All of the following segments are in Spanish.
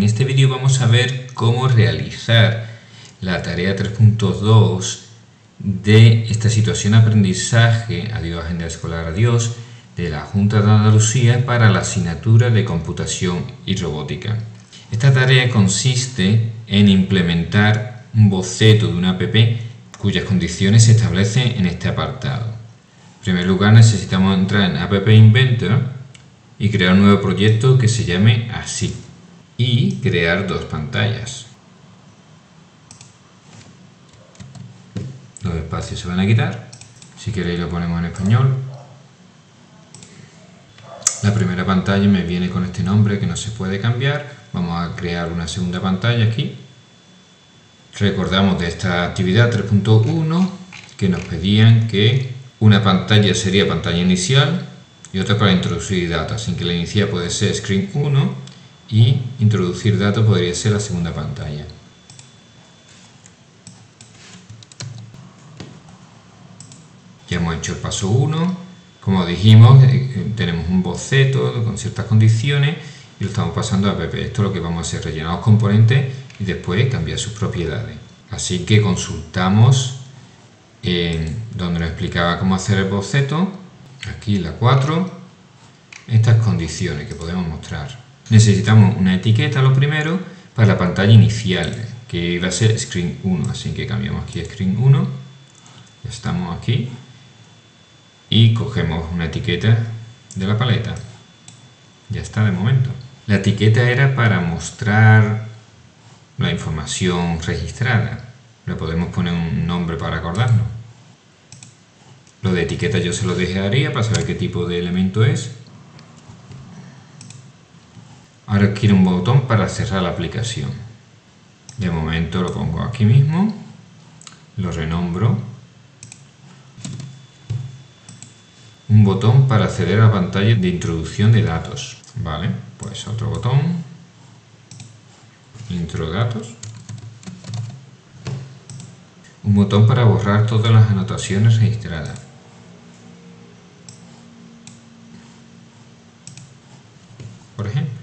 En este vídeo vamos a ver cómo realizar la tarea 3.2 de esta situación aprendizaje, adiós agenda escolar, adiós, de la Junta de Andalucía para la asignatura de computación y robótica. Esta tarea consiste en implementar un boceto de una app cuyas condiciones se establecen en este apartado. En primer lugar necesitamos entrar en App Inventor y crear un nuevo proyecto que se llame así y crear dos pantallas. Los espacios se van a quitar. Si queréis lo ponemos en español. La primera pantalla me viene con este nombre que no se puede cambiar. Vamos a crear una segunda pantalla aquí. Recordamos de esta actividad 3.1 que nos pedían que una pantalla sería pantalla inicial y otra para introducir datos, sin que la inicial puede ser screen 1 y introducir datos podría ser la segunda pantalla. Ya hemos hecho el paso 1. Como dijimos, eh, eh, tenemos un boceto con ciertas condiciones y lo estamos pasando a PP. Esto es lo que vamos a hacer, rellenar los componentes y después cambiar sus propiedades. Así que consultamos en donde nos explicaba cómo hacer el boceto, aquí la 4, estas condiciones que podemos mostrar necesitamos una etiqueta lo primero para la pantalla inicial que va a ser screen 1 así que cambiamos aquí a screen 1 estamos aquí. Y cogemos una etiqueta de la paleta. Ya está de momento. La etiqueta era para mostrar la información registrada. Le podemos poner un nombre para acordarnos. Lo de etiqueta yo se lo dejaría para saber qué tipo de elemento es Ahora quiero un botón para cerrar la aplicación. De momento lo pongo aquí mismo, lo renombro. Un botón para acceder a la pantalla de introducción de datos. Vale, pues otro botón. Intro datos. Un botón para borrar todas las anotaciones registradas. Por ejemplo.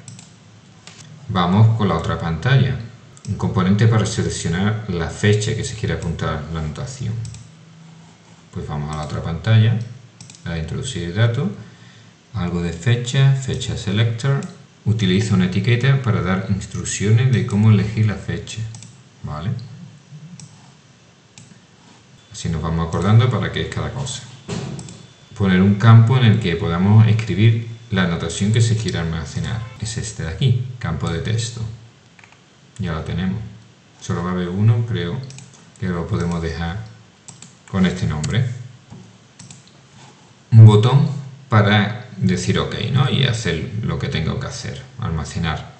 Vamos con la otra pantalla. Un componente para seleccionar la fecha que se quiere apuntar la anotación. Pues vamos a la otra pantalla, a introducir datos, algo de fecha, fecha selector. Utilizo una etiqueta para dar instrucciones de cómo elegir la fecha. ¿Vale? Así nos vamos acordando para qué es cada cosa. Poner un campo en el que podamos escribir la anotación que se quiere almacenar es este de aquí, campo de texto. Ya lo tenemos. Solo va a haber uno, creo que lo podemos dejar con este nombre. Un botón para decir OK ¿no? y hacer lo que tengo que hacer, almacenar.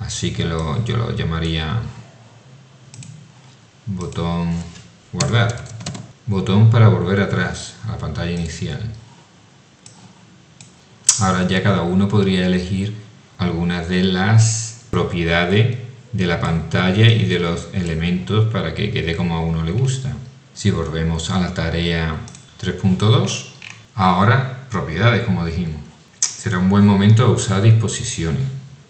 Así que lo, yo lo llamaría botón guardar. Botón para volver atrás a la pantalla inicial. Ahora ya cada uno podría elegir algunas de las propiedades de la pantalla y de los elementos para que quede como a uno le gusta. Si volvemos a la tarea 3.2, ahora propiedades como dijimos. Será un buen momento usar disposiciones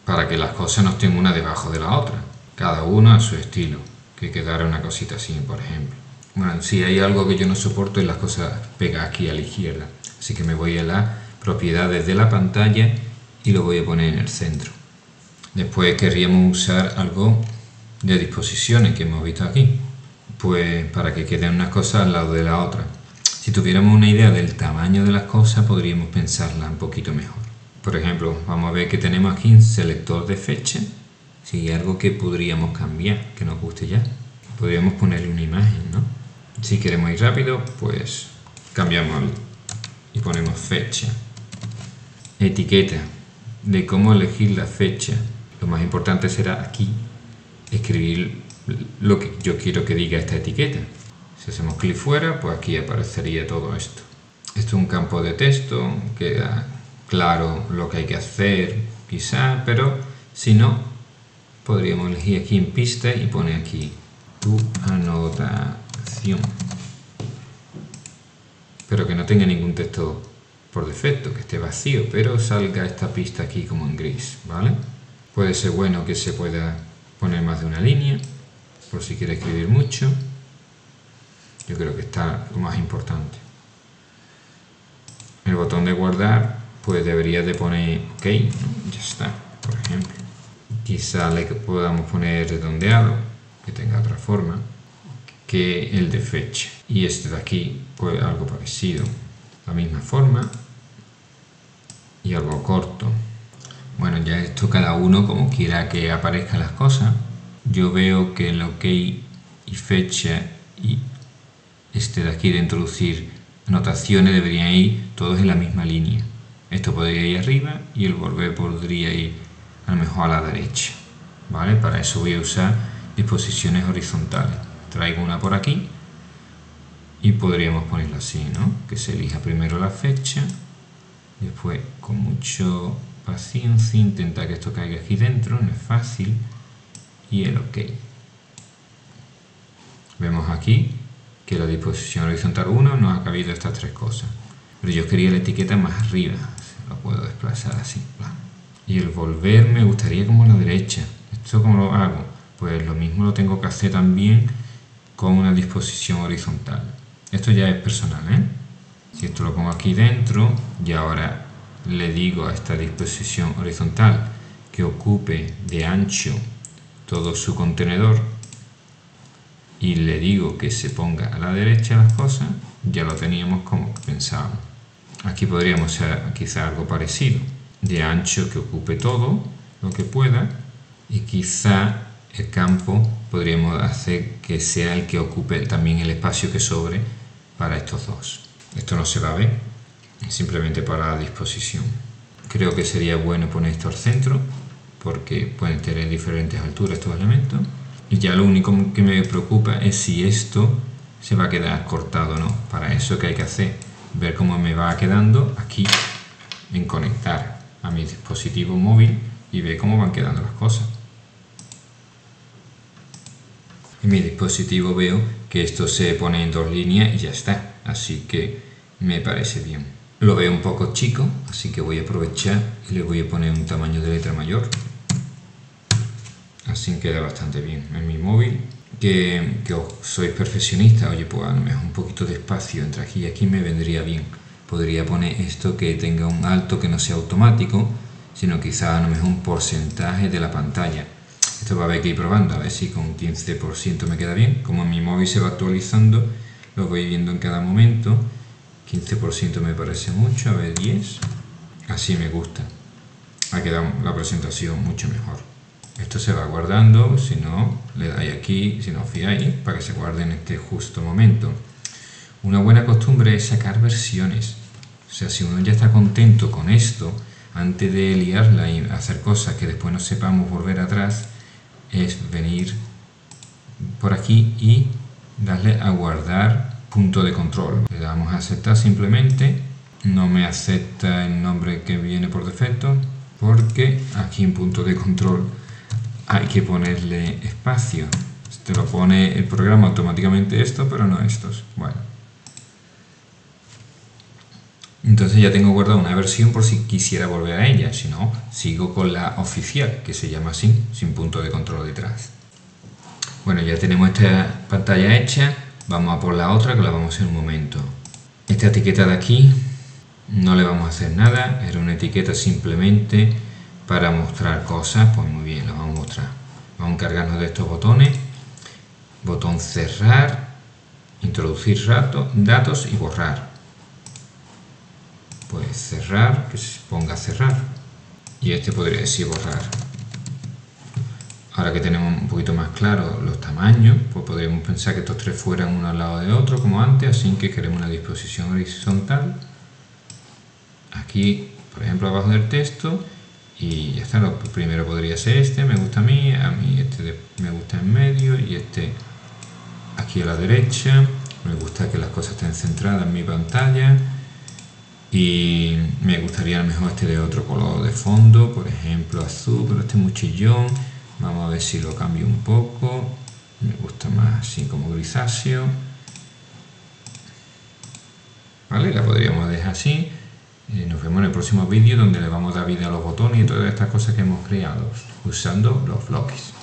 para que las cosas no estén una debajo de la otra, cada una a su estilo, que quedara una cosita así, por ejemplo. Bueno, si hay algo que yo no soporto es las cosas pegadas aquí a la izquierda, así que me voy a la propiedades de la pantalla y lo voy a poner en el centro. Después querríamos usar algo de disposiciones que hemos visto aquí, pues para que queden unas cosas al lado de la otra. Si tuviéramos una idea del tamaño de las cosas podríamos pensarla un poquito mejor. Por ejemplo, vamos a ver que tenemos aquí un selector de fecha, si hay algo que podríamos cambiar, que nos guste ya. Podríamos ponerle una imagen, ¿no? Si queremos ir rápido, pues cambiamos y ponemos fecha etiqueta de cómo elegir la fecha. Lo más importante será aquí escribir lo que yo quiero que diga esta etiqueta. Si hacemos clic fuera, pues aquí aparecería todo esto. Esto es un campo de texto, queda claro lo que hay que hacer, quizá, pero si no, podríamos elegir aquí en pista y poner aquí tu anotación. Pero que no tenga ningún texto por defecto, que esté vacío, pero salga esta pista aquí como en gris, ¿vale? Puede ser bueno que se pueda poner más de una línea, por si quiere escribir mucho. Yo creo que está lo más importante. El botón de guardar, pues debería de poner OK, ya está, por ejemplo. Quizá le podamos poner redondeado, que tenga otra forma, que el de fecha. Y este de aquí, pues algo parecido. La misma forma y algo corto. Bueno, ya esto cada uno como quiera que aparezcan las cosas. Yo veo que el OK y fecha y este de aquí de introducir anotaciones deberían ir todos en la misma línea. Esto podría ir arriba y el volver podría ir a lo mejor a la derecha. ¿Vale? Para eso voy a usar disposiciones horizontales. Traigo una por aquí y podríamos ponerla así, ¿no? Que se elija primero la fecha, después con mucho paciencia intenta que esto caiga aquí dentro, no es fácil, y el OK. Vemos aquí que la disposición horizontal 1 nos ha cabido estas tres cosas. Pero yo quería la etiqueta más arriba, lo puedo desplazar así. Y el volver me gustaría como a la derecha. ¿Esto cómo lo hago? Pues lo mismo lo tengo que hacer también con una disposición horizontal. Esto ya es personal, ¿eh? Si esto lo pongo aquí dentro y ahora le digo a esta disposición horizontal que ocupe de ancho todo su contenedor y le digo que se ponga a la derecha las cosas, ya lo teníamos como pensábamos. Aquí podríamos hacer quizá algo parecido, de ancho que ocupe todo lo que pueda y quizá el campo podríamos hacer que sea el que ocupe también el espacio que sobre para estos dos. Esto no se va a ver, simplemente para disposición. Creo que sería bueno poner esto al centro porque pueden tener diferentes alturas estos elementos y ya lo único que me preocupa es si esto se va a quedar cortado o no. Para eso que hay que hacer, ver cómo me va quedando aquí en conectar a mi dispositivo móvil y ver cómo van quedando las cosas. En mi dispositivo veo que esto se pone en dos líneas y ya está, así que me parece bien. Lo veo un poco chico, así que voy a aprovechar y le voy a poner un tamaño de letra mayor. Así queda bastante bien en mi móvil que, que sois perfeccionista oye pues a lo mejor un poquito de espacio entre aquí y aquí me vendría bien. Podría poner esto que tenga un alto que no sea automático sino quizá a lo mejor un porcentaje de la pantalla. Esto va a haber que ir probando a ver si con 15% me queda bien. Como mi móvil se va actualizando lo voy viendo en cada momento 15% me parece mucho, a ver 10 así me gusta ha quedado la presentación mucho mejor esto se va guardando, si no, le dais aquí, si no fiáis, para que se guarde en este justo momento. Una buena costumbre es sacar versiones. O sea, si uno ya está contento con esto, antes de liarla y hacer cosas que después no sepamos volver atrás, es venir por aquí y darle a guardar punto de control. Le damos a aceptar simplemente, no me acepta el nombre que viene por defecto, porque aquí en punto de control hay que ponerle espacio. Te lo pone el programa automáticamente esto, pero no estos. Bueno. Entonces ya tengo guardada una versión por si quisiera volver a ella. Si no, sigo con la oficial, que se llama así, sin punto de control detrás. Bueno, ya tenemos esta pantalla hecha. Vamos a por la otra, que la vamos a hacer en un momento. Esta etiqueta de aquí no le vamos a hacer nada. Era una etiqueta simplemente para mostrar cosas, pues muy bien, lo vamos a mostrar. Vamos a encargarnos de estos botones. Botón cerrar, introducir datos y borrar. Pues cerrar, que se ponga cerrar. Y este podría decir borrar. Ahora que tenemos un poquito más claro los tamaños, pues podríamos pensar que estos tres fueran uno al lado de otro, como antes, así que queremos una disposición horizontal. Aquí, por ejemplo, abajo del texto, y ya está, lo primero podría ser este, me gusta a mí, a mí este me gusta en medio y este aquí a la derecha, me gusta que las cosas estén centradas en mi pantalla y me gustaría a lo mejor este de otro color de fondo, por ejemplo azul, pero este muchillón, vamos a ver si lo cambio un poco, me gusta más así como grisáceo, ¿vale? La podríamos dejar así Eh, nos vemos en el próximo vídeo donde le vamos a dar vida a los botones y todas estas cosas que hemos creado usando los bloques.